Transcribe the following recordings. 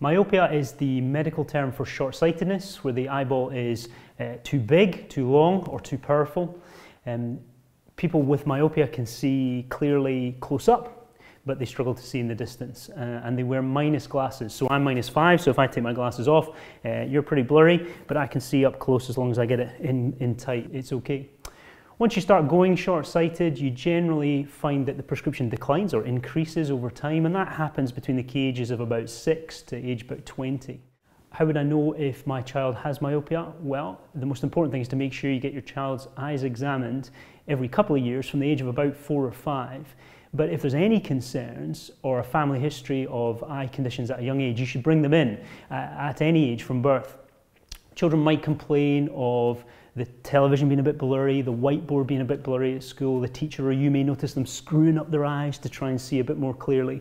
Myopia is the medical term for short-sightedness, where the eyeball is uh, too big, too long, or too powerful. Um, people with myopia can see clearly close up, but they struggle to see in the distance, uh, and they wear minus glasses. So I'm minus five, so if I take my glasses off, uh, you're pretty blurry, but I can see up close as long as I get it in, in tight, it's okay. Once you start going short-sighted, you generally find that the prescription declines or increases over time, and that happens between the key ages of about 6 to age about 20. How would I know if my child has myopia? Well, the most important thing is to make sure you get your child's eyes examined every couple of years from the age of about 4 or 5. But if there's any concerns or a family history of eye conditions at a young age, you should bring them in uh, at any age from birth. Children might complain of the television being a bit blurry, the whiteboard being a bit blurry at school, the teacher or you may notice them screwing up their eyes to try and see a bit more clearly,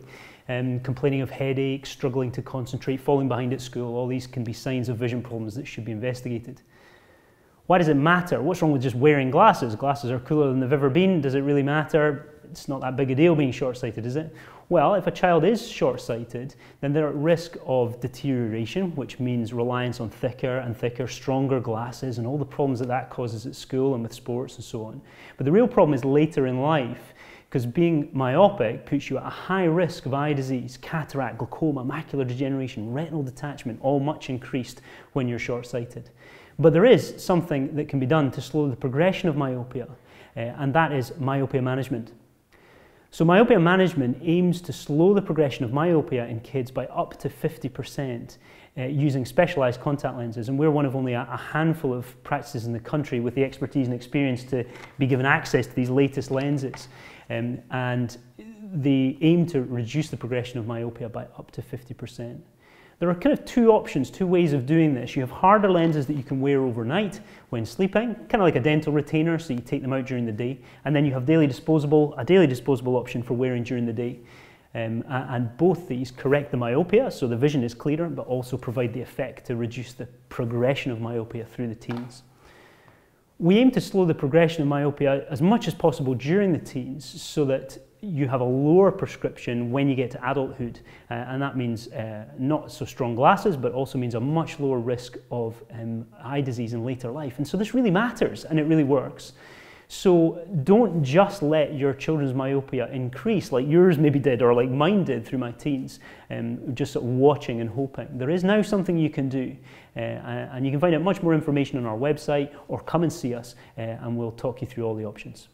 um, complaining of headaches, struggling to concentrate, falling behind at school. All these can be signs of vision problems that should be investigated. Why does it matter? What's wrong with just wearing glasses? Glasses are cooler than they've ever been. Does it really matter? It's not that big a deal being short-sighted, is it? Well, if a child is short-sighted, then they're at risk of deterioration, which means reliance on thicker and thicker, stronger glasses and all the problems that that causes at school and with sports and so on. But the real problem is later in life, because being myopic puts you at a high risk of eye disease, cataract, glaucoma, macular degeneration, retinal detachment, all much increased when you're short-sighted. But there is something that can be done to slow the progression of myopia, uh, and that is myopia management. So myopia management aims to slow the progression of myopia in kids by up to 50% uh, using specialised contact lenses. And we're one of only a, a, handful of practices in the country with the expertise and experience to be given access to these latest lenses. Um, and they aim to reduce the progression of myopia by up to 50%. There are kind of two options, two ways of doing this. You have harder lenses that you can wear overnight when sleeping, kind of like a dental retainer, so you take them out during the day. And then you have daily disposable, a daily disposable option for wearing during the day. Um, and both these correct the myopia, so the vision is clearer, but also provide the effect to reduce the progression of myopia through the teens. We aim to slow the progression of myopia as much as possible during the teens so that you have a lower prescription when you get to adulthood, uh, and that means uh, not so strong glasses, but also means a much lower risk of um, eye disease in later life. And so this really matters, and it really works. So don't just let your children's myopia increase like yours maybe did or like mine did through my teens, um, just sort of watching and hoping. There is now something you can do, uh, and you can find out much more information on our website or come and see us, uh, and we'll talk you through all the options.